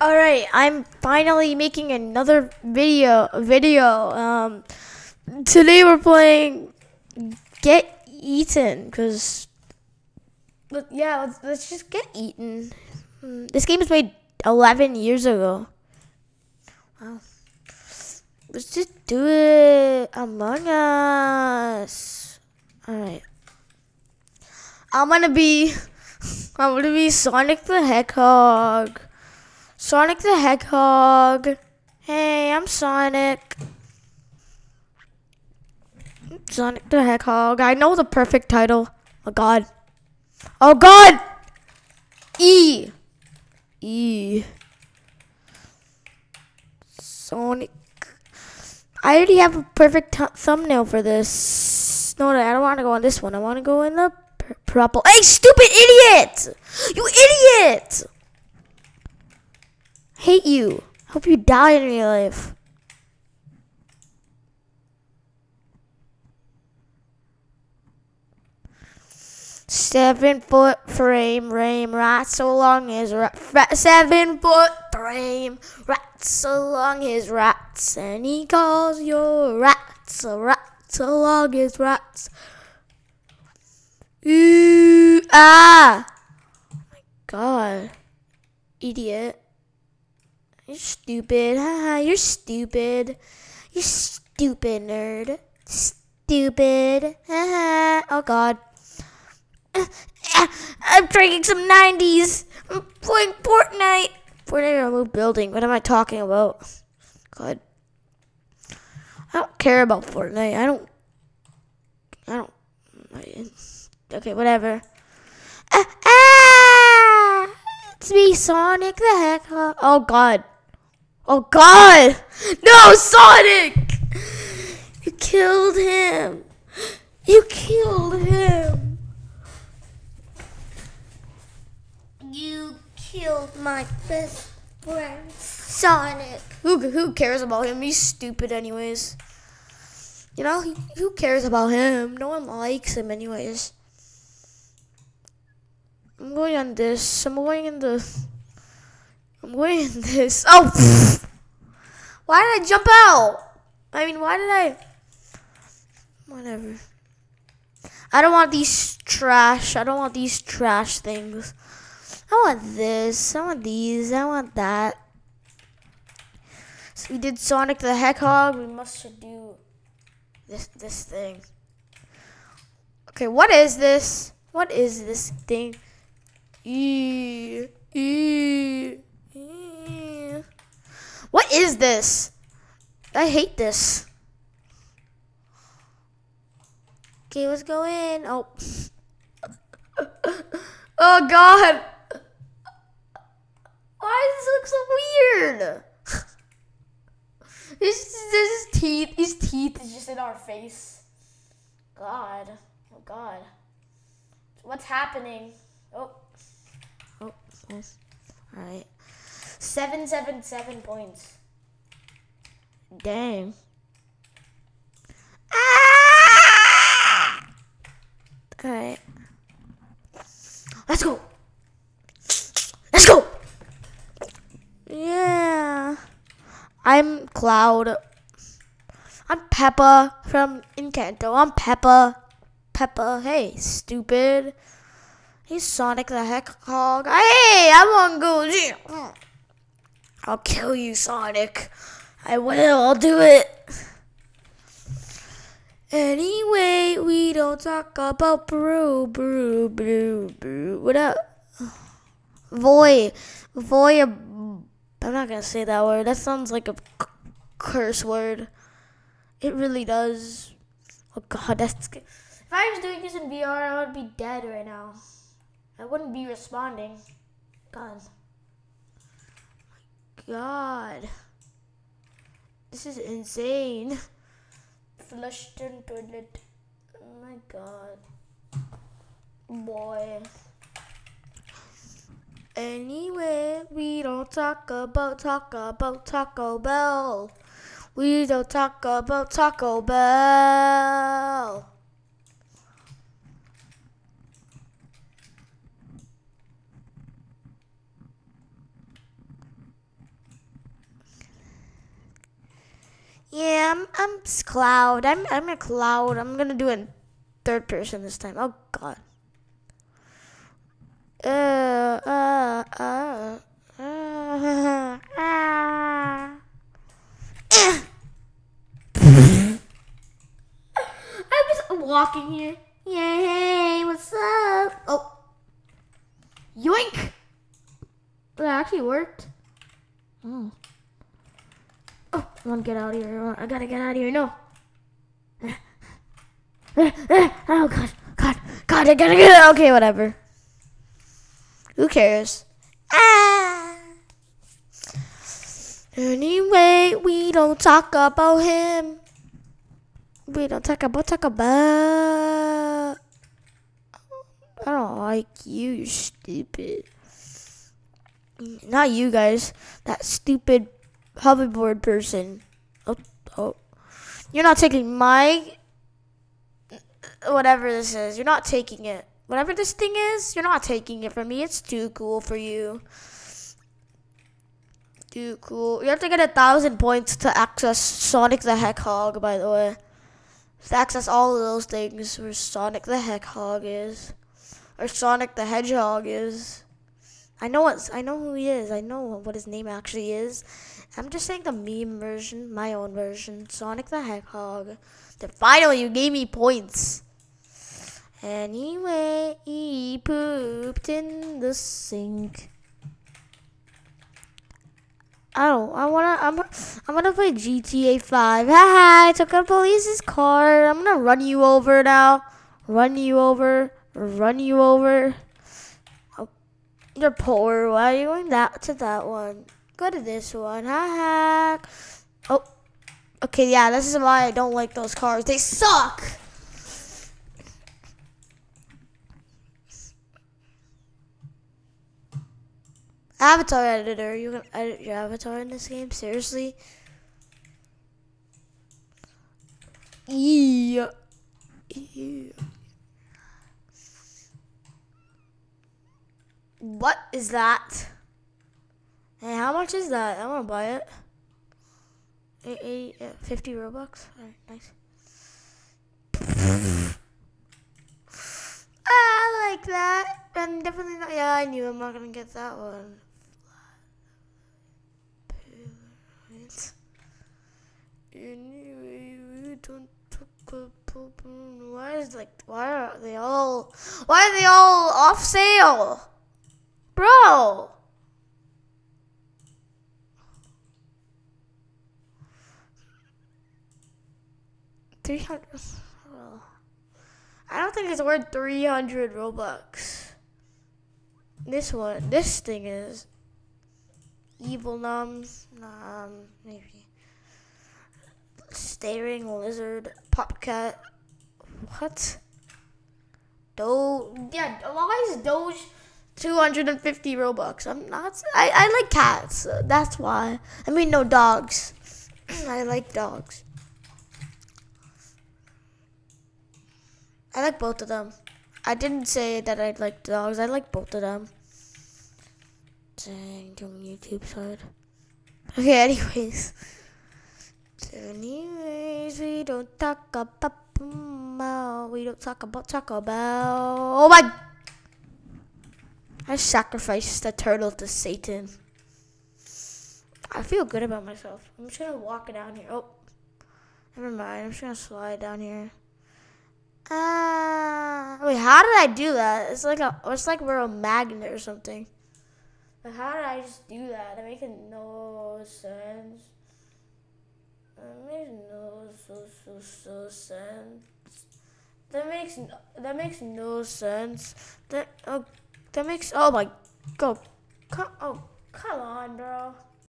All right, I'm finally making another video. Video. Um, today we're playing Get Eaten, cause yeah, let's, let's just get eaten. Hmm, This game was made 11 years ago. Wow. Let's just do it. Among Us. All right. I'm gonna be. I'm gonna be Sonic the Hedgehog. Sonic the Hedgehog. Hey, I'm Sonic. Sonic the Hedgehog. I know the perfect title. Oh God. Oh God. E. E. Sonic. I already have a perfect thumbnail for this. No, no, I don't want to go on this one. I want to go in the pur- purple. Hey, stupid idiot! You idiot! Hate you. Hope you die in real life. Seven foot frame, frame, right so long as ra- seven foot frame, right so long as rats, and he calls you rats, a rat so long as rats. Ooh, ah! Oh my god. Idiot. You're stupid. Haha, you're stupid. You're stupid, nerd. Stupid. Haha. Oh god. I'm drinking some 90s. I'm playing Fortnite. Fortnite remote building. What am I talking about? God. I don't care about Fortnite. I don't. I don't. I- Okay, whatever. Ah, ah! It's me, Sonic the Hedgehog. Oh God. Oh God! No, Sonic! You killed him. You killed him. You killed my best friend, Sonic. Who who cares about him? He's stupid, anyways. You know, who cares about him? No one likes him, anyways. I'm going on this. I'm going in the. I'm going in this. Oh! Why did I jump out? I mean, why did I. Whatever. I don't want these trash. I don't want these trash things. I want this. I want these. I want that. So we did Sonic the Hedgehog. We must do this this thing. Okay, what is this? What is this thing? E E E. What is this? I hate this. Okay, let's go in. Oh. oh God. Why does this look so weird? his, his teeth, his teeth is just in our face. God. Oh God. What's happening? Oh. Oh. Yes. All right. Seven, seven, seven points. Dang. Ah! Let's go. Let's go. Yeah. I'm Cloud. I'm Pepa from Encanto. I'm Pepa. Pepa. Hey, stupid. He's Sonic the Hedgehog. Hey, I want to go. I'll kill you, Sonic. I will. I'll do it. Anyway, we don't talk about brew, brew, brew, brew. What up? Voy, voy. I'm not gonna say that word. That sounds like a curse word. It really does. Oh God, that's. sc- If I was doing this in VR, I would be dead right now. I wouldn't be responding. God. God. This is insane. Flushed and toilet. Oh my god. Boy. Anyway, we don't talk about talk about Taco Bell. We don't talk about Taco Bell. Yeah, I'm I'm Cloud. I'm I'm a Cloud. I'm gonna do it in third person this time. Oh God. Uh uh uh. uh, uh. I'm just walking here. Yay! What's up? Oh. Yoink! That actually worked. Oh. Oh, I want to get out of here. I gotta get out of here. No. Oh, God. God. God, I gotta get out. Okay, whatever. Who cares? Ah. Anyway, we don't talk about him. We don't talk about, talk about. I don't like you, you stupid. Not you guys. That stupid hoverboard person. Oh, oh. You're not taking my. Whatever this is. You're not taking it. Whatever this thing is, you're not taking it from me. It's too cool for you. Too cool. You have to get a thousand points to access Sonic the Hedgehog, by the way. To access all of those things where Sonic the Hedgehog is. Or Sonic the Hedgehog is. I know what I know who he is. I know what his name actually is. I'm just saying the meme version, my own version, Sonic the Hedgehog. Then finally you gave me points. Anyway, he pooped in the sink. I don't. I wanna. I'm. I'm gonna play GTA 5. Haha! I took a police's car. I'm gonna run you over now. Run you over. Run you over. You're poor. Why are you going that to that one? Go to this one. Ha ha. Oh. Okay. Yeah. This is why I don't like those cars. They suck. Avatar editor, you can edit your avatar in this game? Seriously? Yeah. yeah. What is that? Hey, how much is that? I want to buy it. 80, 50 Robux? Alright, nice. Ah, I like that. I'm definitely not. Yeah, I knew I'm not gonna get that one. Anyway, we don't talk about why is like why are they all why are they all off sale, bro? Three hundred. I don't think it's worth three hundred robux. This one, this thing is evil nums. Um, maybe staring lizard, popcat. What? Do yeah, why is Doge 250 Robux? I'm not. I, I like cats. That's why. I mean, no dogs. I like dogs. I like both of them. I didn't say that I like dogs. I like both of them. Dang, doing YouTube side. Okay, anyways. Anyways, we don't talk about we don't talk about talk about oh my I sacrificed the turtle to Satan. I feel good about myself. I'm just gonna walk down here. Oh never mind, I'm just gonna slide down here. Ah, uh, wait, how did I do that? It's like a it's like we're a magnet or something. But how did I just do that? That makes no sense. That makes no so so so sense. That makes no, that makes no sense. That oh that makes oh my go come oh come on bro.